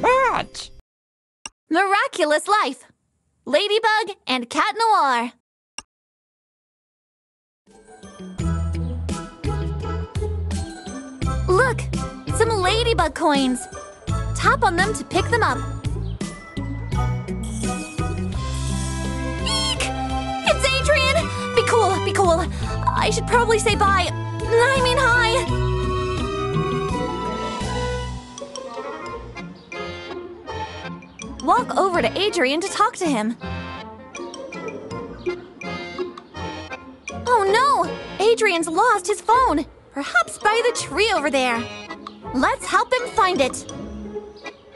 But Miraculous Life Ladybug and Cat Noir. Look, some ladybug coins. Tap on them to pick them up. Be. I should probably say bye. I mean hi. Walk over to Adrien to talk to him. Oh no! Adrien's lost his phone. Perhaps by the tree over there. Let's help him find it.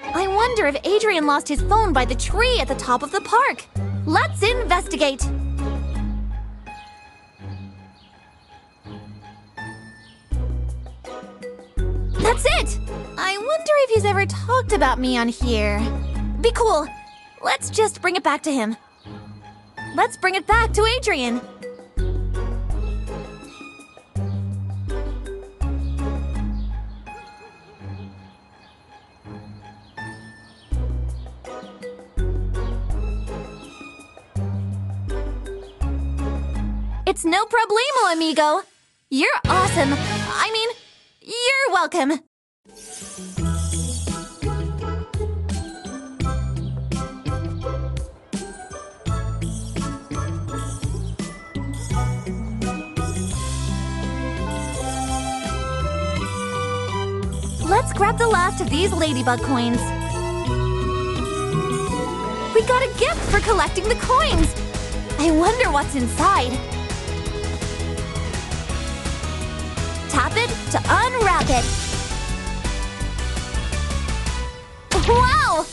I wonder if Adrien lost his phone by the tree at the top of the park. Let's investigate. That's it! I wonder if he's ever talked about me on here. Be cool. Let's just bring it back to him. Let's bring it back to Adrien. It's no problemo, amigo. You're awesome. I mean, you're welcome. Let's grab the last of these ladybug coins. We got a gift for collecting the coins. I wonder what's inside. Tap it to unwrap it. Wow!